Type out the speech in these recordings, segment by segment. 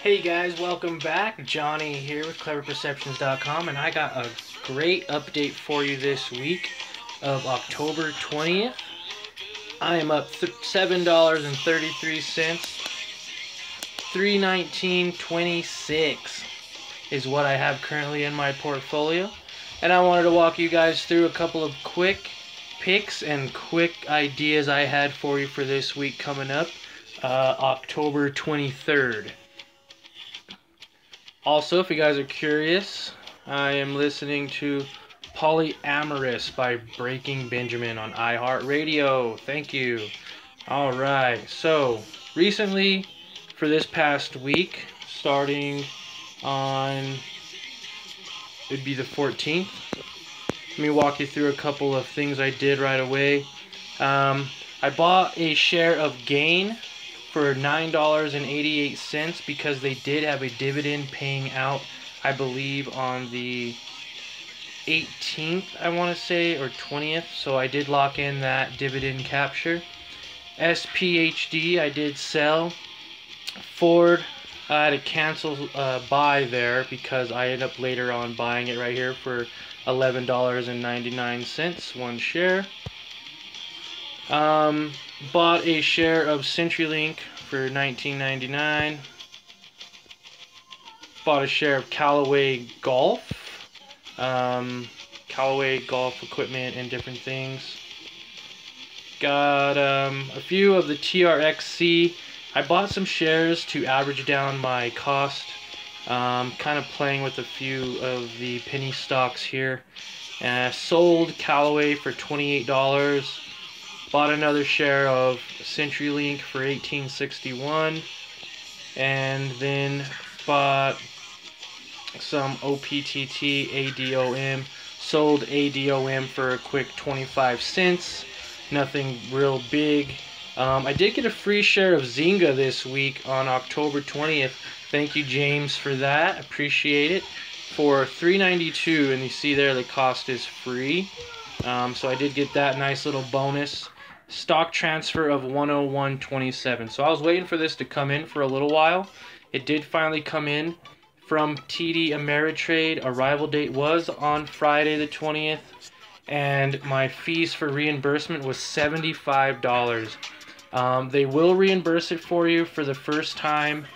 Hey guys, welcome back. Johnny here with cleverperceptions.com, and I got a great update for you this week of October 20th. I am up $7.33. 319.26 is what I have currently in my portfolio. And I wanted to walk you guys through a couple of quick picks and quick ideas I had for you for this week coming up, uh, October 23rd. Also, if you guys are curious, I am listening to Polyamorous by Breaking Benjamin on iHeartRadio. Thank you. All right. So, recently, for this past week, starting on it'd be the 14th. Let me walk you through a couple of things I did right away. Um, I bought a share of Gain for $9.88 because they did have a dividend paying out, I believe, on the 18th, I want to say, or 20th. So I did lock in that dividend capture. SPHD, I did sell. Ford, I had to cancel uh, buy there because I ended up later on buying it right here for $11.99, one share. Um, bought a share of CenturyLink for $19.99. Bought a share of Callaway Golf. Um, Callaway Golf equipment and different things. Got um, a few of the TRXC. I bought some shares to average down my cost. Um, kind of playing with a few of the penny stocks here. And I sold Callaway for $28 Bought another share of CenturyLink for 1861 and then bought some OPTT ADOM. Sold ADOM for a quick 25 cents. Nothing real big. Um, I did get a free share of Zynga this week on October 20th. Thank you, James, for that. Appreciate it. For 3.92, and you see there the cost is free. Um, so I did get that nice little bonus stock transfer of 101.27. So I was waiting for this to come in for a little while. It did finally come in from TD Ameritrade. Arrival date was on Friday the 20th, and my fees for reimbursement was $75. Um, they will reimburse it for you for the first time.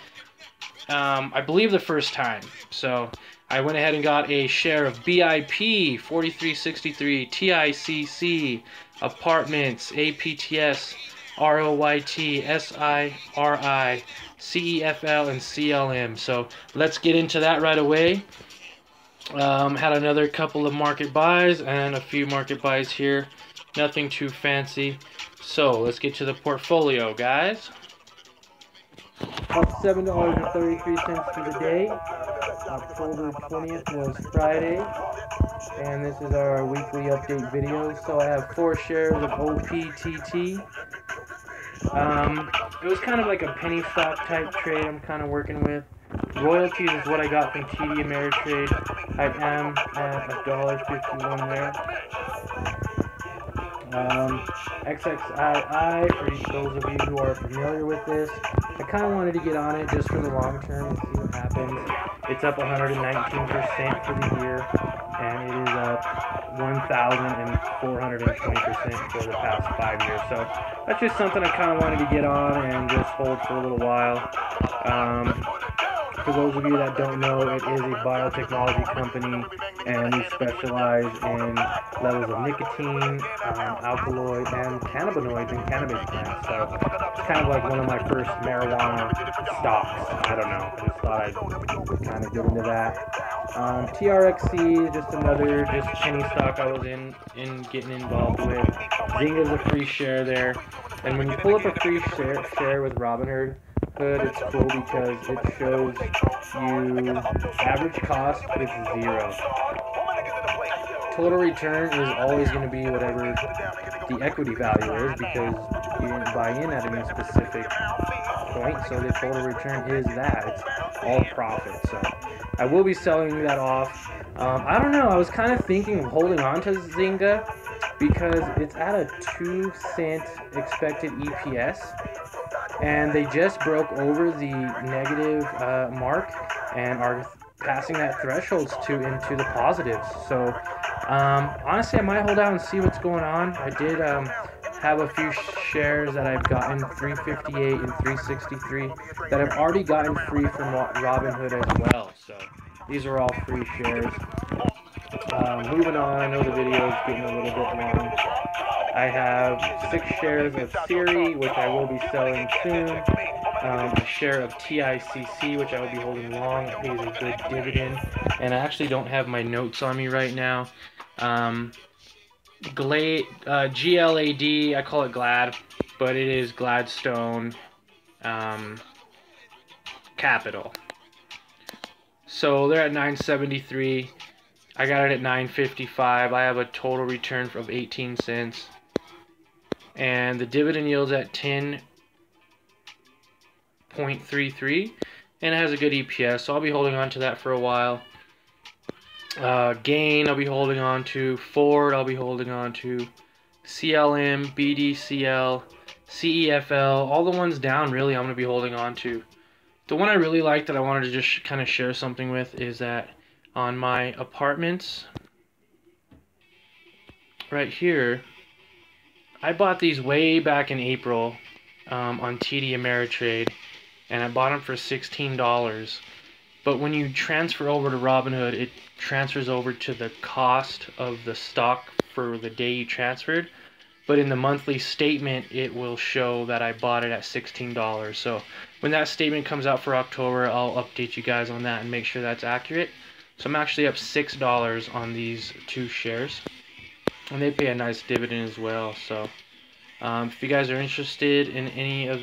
Um, I believe the first time. So I went ahead and got a share of BIP 4363 TICC apartments APTS ROYT SIRI CEFL and CLM. So let's get into that right away. Um, had another couple of market buys and a few market buys here. Nothing too fancy. So let's get to the portfolio, guys. Up $7.33 for the day. October 20th was Friday. And this is our weekly update video. So I have four shares of OPTT. Um, it was kind of like a penny stock type trade I'm kind of working with. Royalties is what I got from TD Ameritrade. I am at $1.51 there. Um, XXII, for those of you who are familiar with this, I kind of wanted to get on it just for the long term and see what happens. It's up 119% for the year, and it is up 1,420% for the past five years. So that's just something I kind of wanted to get on and just hold for a little while. Um, for those of you that don't know, it is a biotechnology company, and we specialize in levels of nicotine, um, alkaloid, and cannabinoids in cannabis plants. So it's kind of like one of my first marijuana stocks. I don't know. I just thought I'd kind of get into that. Um, TRXC is just another just penny stock I was in in getting involved with. Zynga's a free share there, and when you pull up a free share, share with Robinhood good. It's cool because it shows you average cost is zero. Total return is always going to be whatever the equity value is because you didn't buy in at any specific point. So the total return is that. It's all profit. So I will be selling that off. Um, I don't know. I was kind of thinking of holding on to Zynga because it's at a two cent expected EPS and they just broke over the negative uh, mark and are passing that threshold to into the positives. So um, honestly, I might hold out and see what's going on. I did um, have a few shares that I've gotten 358 and 363 that I've already gotten free from Robinhood as well. So these are all free shares. Uh, moving on, I know the video is getting a little bit long. I have six shares of Siri, which I will be selling soon. Um, a share of TICC, which I will be holding long. It pays a good dividend. And I actually don't have my notes on me right now. Um, uh, GLAD, I call it GLAD, but it is Gladstone um, Capital. So they're at 973. I got it at 955. I have a total return of 18 cents. And the dividend yield's at 10.33 and it has a good EPS, so I'll be holding on to that for a while. Uh, Gain, I'll be holding on to. Ford, I'll be holding on to. CLM, BDCL, CEFL, all the ones down, really, I'm to be holding on to. The one I really like that I wanted to just kind of share something with is that on my apartments, right here, I bought these way back in April um, on TD Ameritrade, and I bought them for $16. But when you transfer over to Robinhood, it transfers over to the cost of the stock for the day you transferred. But in the monthly statement, it will show that I bought it at $16. So when that statement comes out for October, I'll update you guys on that and make sure that's accurate. So I'm actually up $6 on these two shares. And they pay a nice dividend as well. So um, if you guys are interested in any of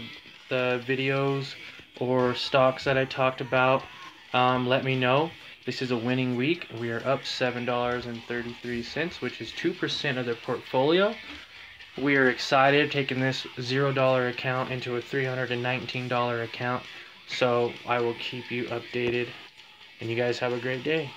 the videos or stocks that I talked about, um, let me know. This is a winning week. We are up $7.33, which is 2% of the portfolio. We are excited taking this $0 account into a $319 account. So I will keep you updated. And you guys have a great day.